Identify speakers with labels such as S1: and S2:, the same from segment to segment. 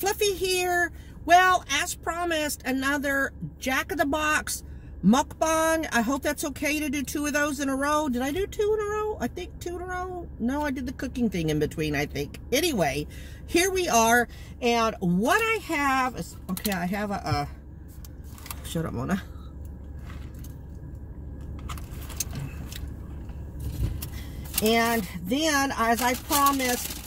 S1: Fluffy here. Well, as promised, another Jack in the Box mukbang. I hope that's okay to do two of those in a row. Did I do two in a row? I think two in a row. No, I did the cooking thing in between, I think. Anyway, here we are. And what I have is, okay, I have a, shut up, Mona. And then, as I promised,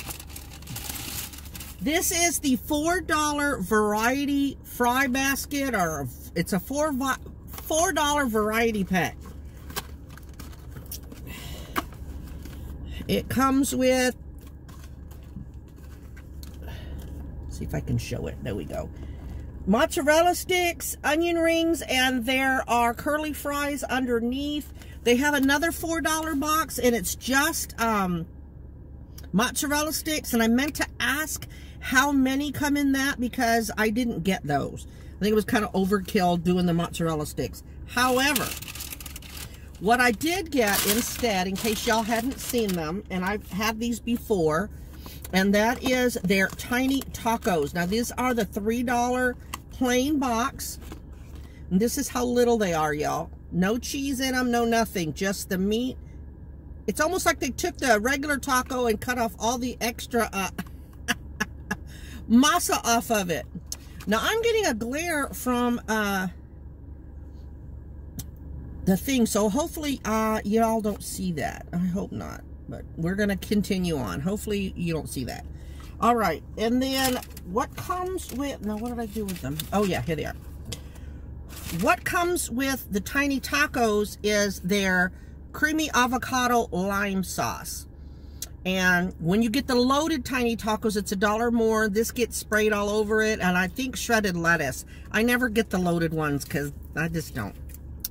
S1: this is the $4 variety fry basket, or it's a $4, $4 variety pack. It comes with, see if I can show it. There we go. Mozzarella sticks, onion rings, and there are curly fries underneath. They have another $4 box, and it's just um, mozzarella sticks. And I meant to ask how many come in that because I didn't get those. I think it was kind of overkill doing the mozzarella sticks. However, what I did get instead, in case y'all hadn't seen them, and I've had these before, and that is their tiny tacos. Now, these are the $3 plain box. And this is how little they are, y'all. No cheese in them, no nothing, just the meat. It's almost like they took the regular taco and cut off all the extra uh, masa off of it. Now, I'm getting a glare from uh, the thing, so hopefully uh, y'all don't see that. I hope not, but we're going to continue on. Hopefully you don't see that. All right, and then what comes with, now what did I do with them? Oh yeah, here they are. What comes with the tiny tacos is their creamy avocado lime sauce. And when you get the loaded tiny tacos, it's a dollar more. This gets sprayed all over it. And I think shredded lettuce. I never get the loaded ones because I just don't.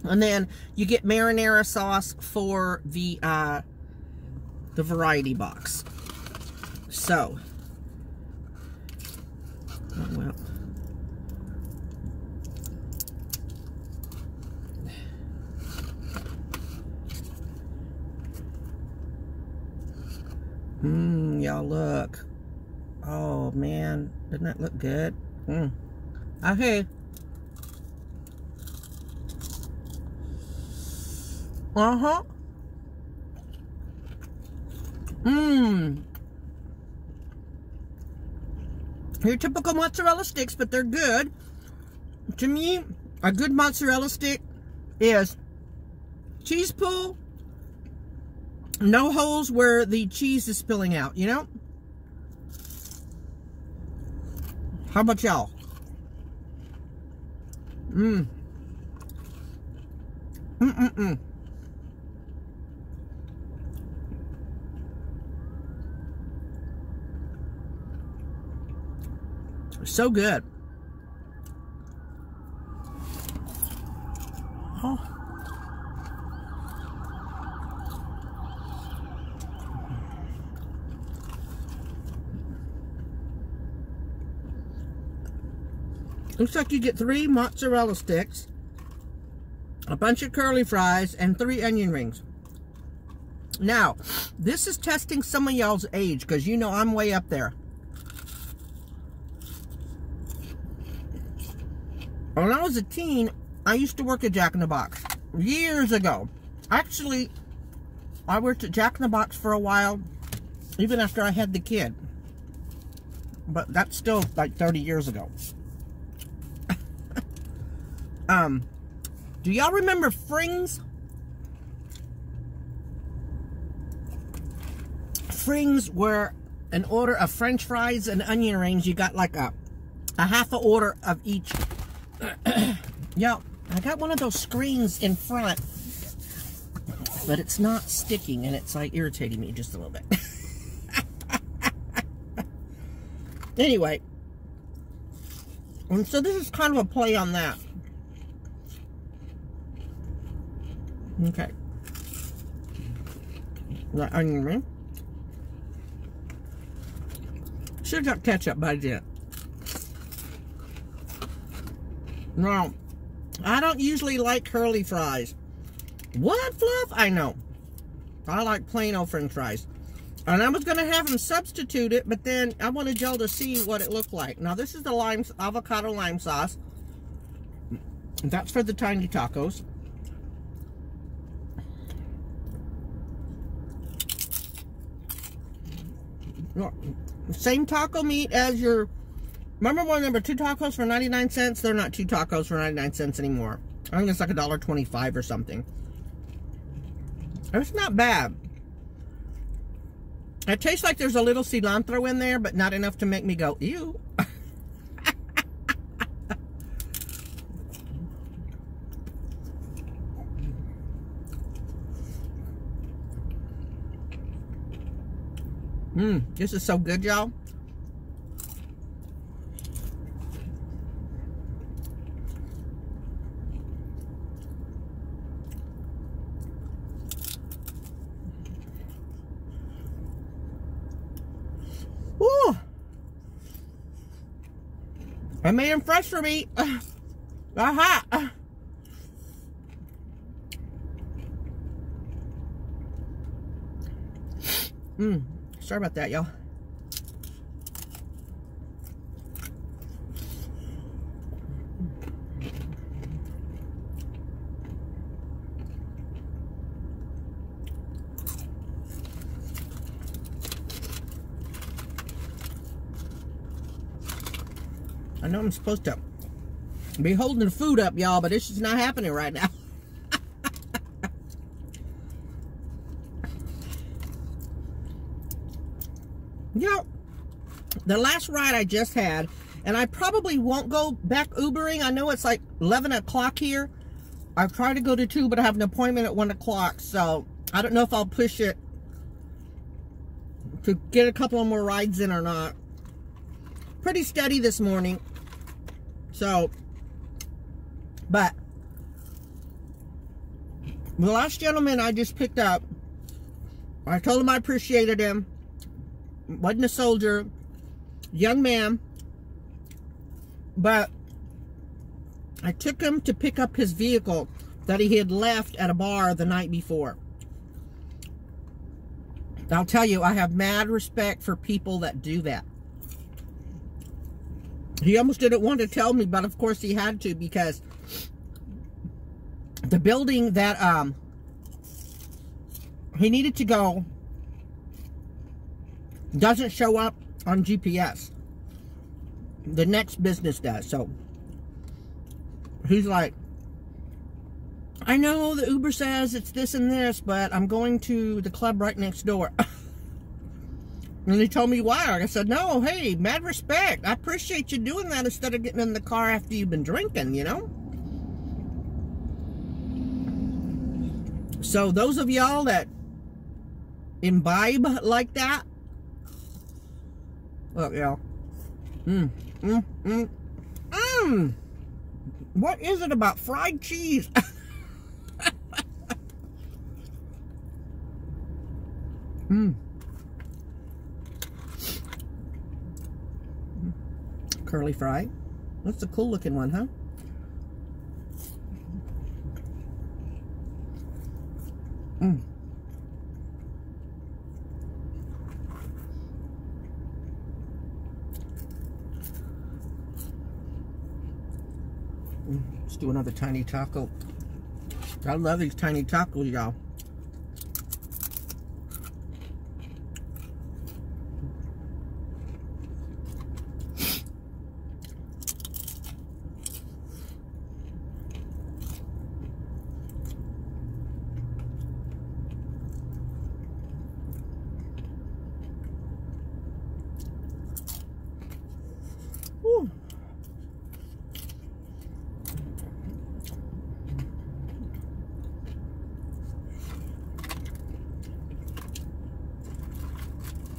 S1: And then you get marinara sauce for the, uh, the variety box. So. Oh, well. Mmm, y'all look. Oh, man. Doesn't that look good? Mmm. Okay. Uh-huh. Mmm. Your typical mozzarella sticks, but they're good. To me, a good mozzarella stick is cheese pull, no holes where the cheese is spilling out, you know? How about y'all? Mmm. Mm-mm-mm. So good. Oh. Looks like you get three mozzarella sticks, a bunch of curly fries, and three onion rings. Now, this is testing some of y'all's age, because you know I'm way up there. When I was a teen, I used to work at Jack in the Box. Years ago. Actually, I worked at Jack in the Box for a while, even after I had the kid. But that's still like 30 years ago. Um, do y'all remember Frings? Frings were an order of french fries and onion rings. You got like a, a half a order of each. yeah, I got one of those screens in front, but it's not sticking and it's like irritating me just a little bit. anyway, and so this is kind of a play on that. Okay. The onion ring. Should have got ketchup, but I didn't. Now, I don't usually like curly fries. What, Fluff? I know. I like plain old french fries. And I was going to have them substitute it, but then I wanted y'all to see what it looked like. Now, this is the lime avocado lime sauce. That's for the tiny tacos. Same taco meat as your... Remember there were two tacos for 99 cents? They're not two tacos for 99 cents anymore. I think it's like a dollar twenty-five or something. It's not bad. It tastes like there's a little cilantro in there, but not enough to make me go, ew. Mmm, this is so good, y'all. Ooh. I made them fresh for me. They're hot. Mmm. Sorry about that, y'all. I know I'm supposed to be holding the food up, y'all, but it's just not happening right now. Yep. The last ride I just had, and I probably won't go back Ubering. I know it's like 11 o'clock here. I tried to go to 2, but I have an appointment at 1 o'clock, so I don't know if I'll push it to get a couple of more rides in or not. Pretty steady this morning. So, but the last gentleman I just picked up, I told him I appreciated him wasn't a soldier, young man, but I took him to pick up his vehicle that he had left at a bar the night before. I'll tell you, I have mad respect for people that do that. He almost didn't want to tell me, but of course he had to because the building that um he needed to go doesn't show up on GPS. The next business does. So he's like, I know the Uber says it's this and this, but I'm going to the club right next door. and he told me why. I said, no, hey, mad respect. I appreciate you doing that instead of getting in the car after you've been drinking, you know? So those of y'all that imbibe like that, Look, y'all. Mmm. Mmm. Mmm. Mmm. What is it about fried cheese? Mmm. Curly fry. That's a cool looking one, huh? Mmm. Let's do another tiny taco. I love these tiny tacos, y'all.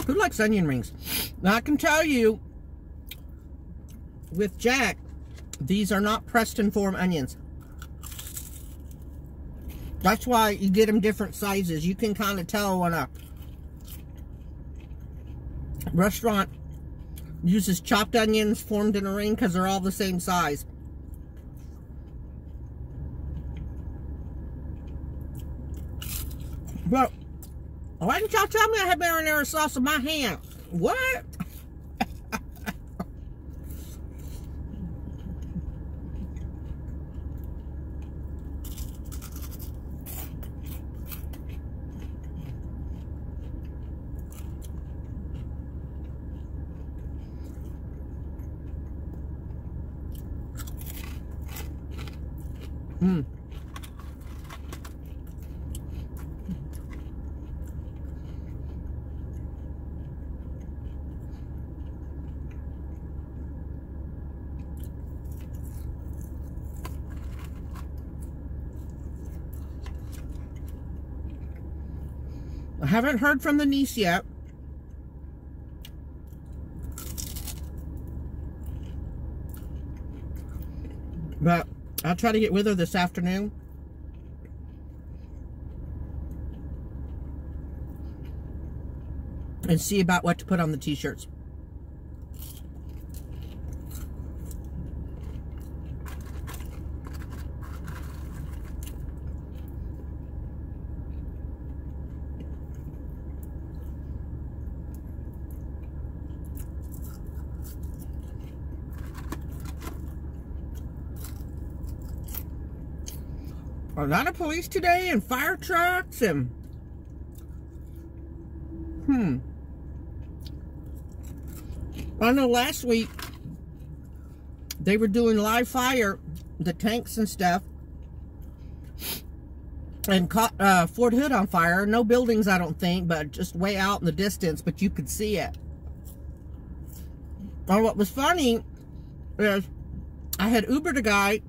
S1: Who likes onion rings? Now, I can tell you, with Jack, these are not Preston form onions. That's why you get them different sizes. You can kind of tell when a restaurant uses chopped onions formed in a ring because they're all the same size. But Why didn't y'all tell me I had marinara sauce in my hand? What? Mm. Haven't heard from the niece yet. But I'll try to get with her this afternoon. And see about what to put on the t-shirts. A lot of police today and fire trucks and hmm. I know last week they were doing live fire the tanks and stuff and caught uh, Fort Hood on fire. No buildings I don't think but just way out in the distance but you could see it. And what was funny is I had Ubered a guy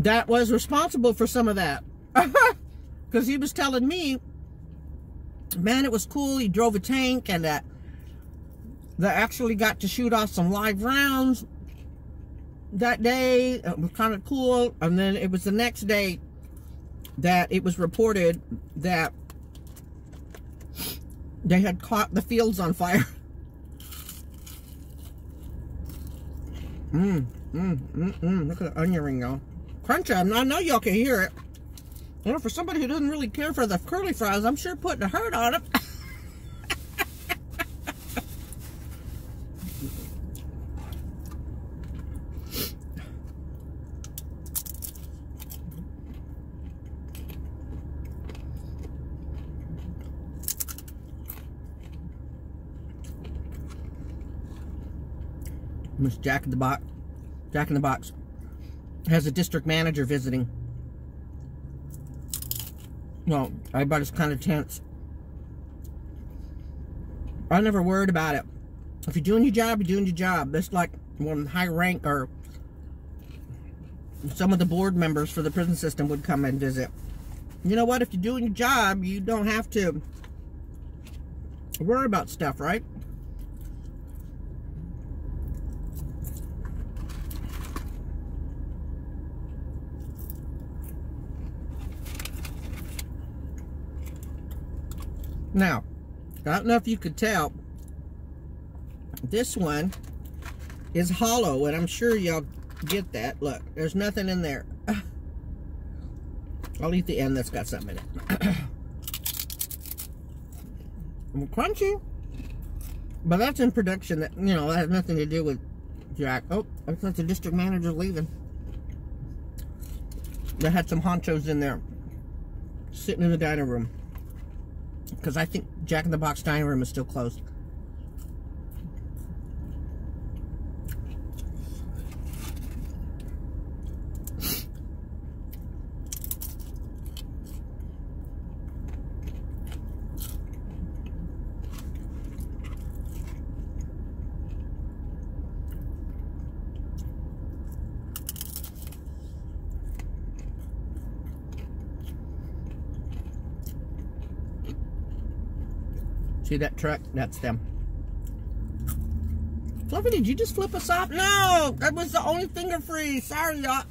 S1: that was responsible for some of that. Because he was telling me, man, it was cool. He drove a tank and that that actually got to shoot off some live rounds that day. It was kind of cool. And then it was the next day that it was reported that they had caught the fields on fire. Mmm, mmm, mmm, mmm. Look at the onion ring, y'all I know y'all can hear it. You know, for somebody who doesn't really care for the curly fries, I'm sure putting a hurt on it. Miss Jack in the Box. Jack in the Box has a district manager visiting. Well, everybody's kind of tense. I never worried about it. If you're doing your job, you're doing your job. That's like one high rank or some of the board members for the prison system would come and visit. You know what? If you're doing your job, you don't have to worry about stuff, right? Now, I don't know if you could tell, this one is hollow, and I'm sure y'all get that. Look, there's nothing in there. I'll eat the end that's got something in it. I'm crunchy, but that's in production. That you know that has nothing to do with Jack. Oh, I think the district manager's leaving. They had some honchos in there, sitting in the dining room. Because I think Jack in the Box dining room is still closed. That truck? That's them. Fluffy, did you just flip us off? No, that was the only finger free. Sorry, y'all.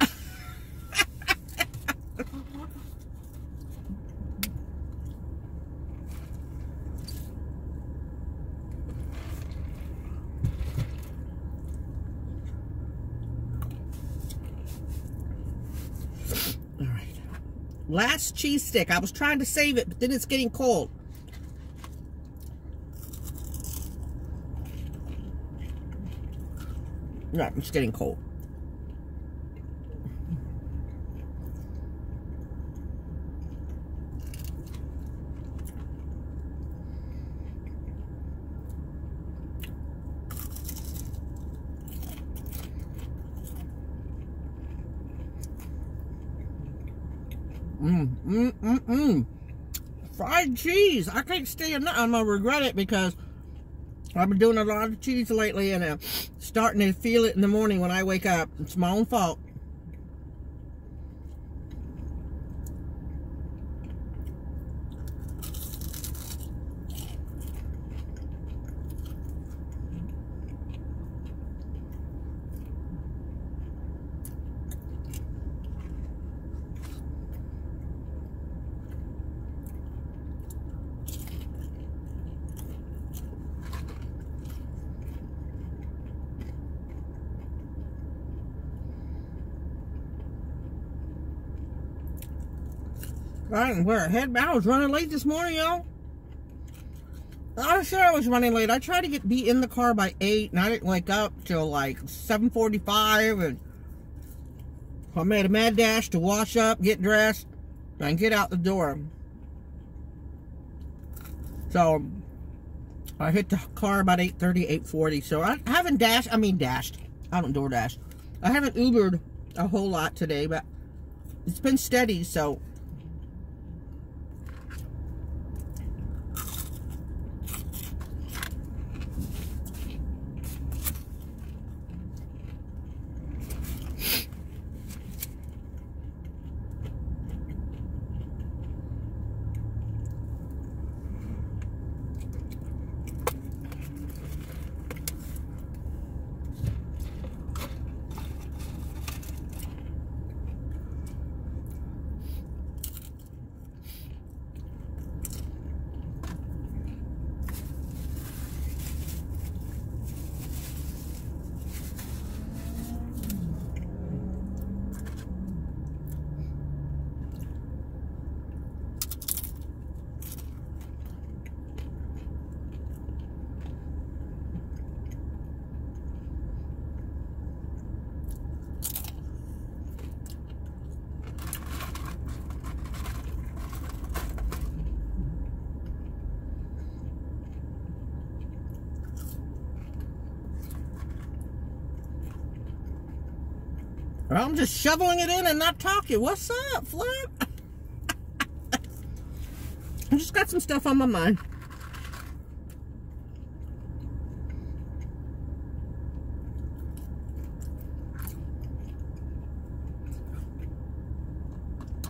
S1: All right. Last cheese stick. I was trying to save it, but then it's getting cold. No, it's getting cold. Mmm, mmm, mmm. Fried cheese. I can't stay enough. I'm going to regret it because I've been doing a lot of cheese lately and I'm starting to feel it in the morning when I wake up. It's my own fault. I didn't wear a headband. I was running late this morning, y'all. I sure I was running late. I tried to get be in the car by 8, and I didn't wake up till like 7.45, and I made a mad dash to wash up, get dressed, and get out the door. So, I hit the car about 8.30, 8.40. So, I haven't dashed, I mean dashed. I don't door dash. I haven't Ubered a whole lot today, but it's been steady, so I'm just shoveling it in and not talking. What's up, Flip? I just got some stuff on my mind.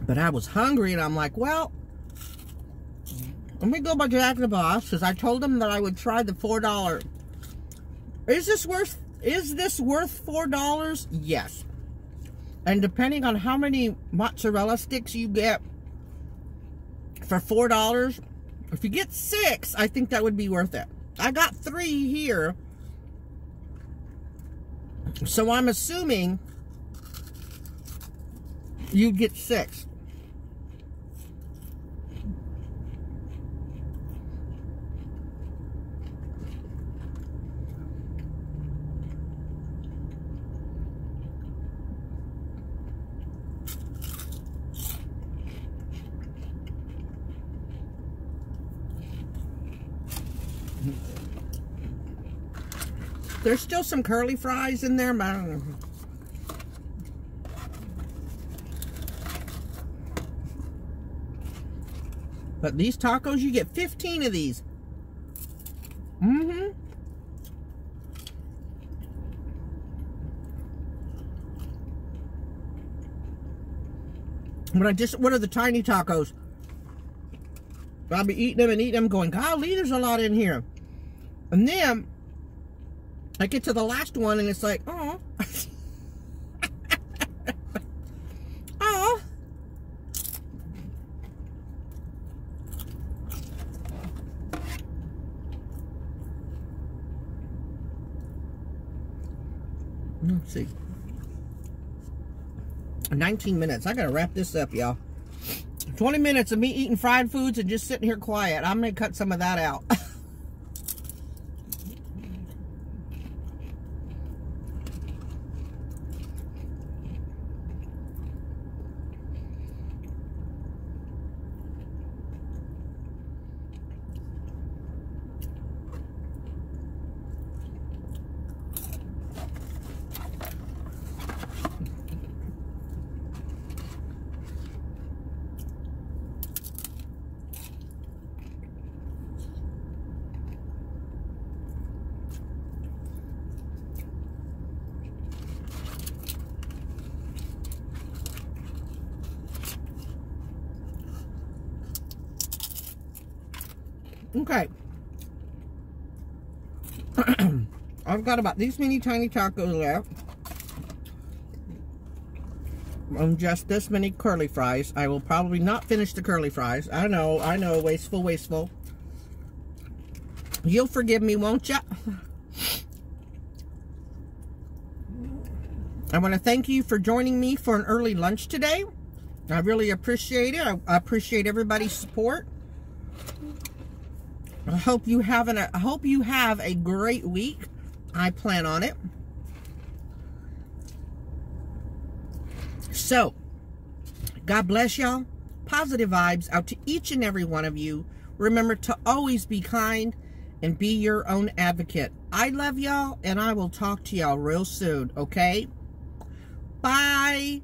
S1: But I was hungry and I'm like, well, let me go by Jack in the Box because I told them that I would try the $4. Is this worth, is this worth $4? Yes. And depending on how many mozzarella sticks you get for $4, if you get six, I think that would be worth it. I got three here. So I'm assuming you get six. There's still some curly fries in there, but. But these tacos, you get 15 of these. Mm-hmm. But I just, what are the tiny tacos? I'll be eating them and eating them going, golly, there's a lot in here. And then I get to the last one and it's like, oh. oh. Let's see. 19 minutes. I gotta wrap this up, y'all. 20 minutes of me eating fried foods and just sitting here quiet. I'm to cut some of that out. Okay. I've got about these many tiny tacos left. And just this many curly fries. I will probably not finish the curly fries. I know, I know, wasteful, wasteful. You'll forgive me, won't ya? I want to thank you for joining me for an early lunch today. I really appreciate it. I appreciate everybody's support. I hope you have an I hope you have a great week. I plan on it. So, God bless y'all. Positive vibes out to each and every one of you. Remember to always be kind and be your own advocate. I love y'all and I will talk to y'all real soon, okay? Bye.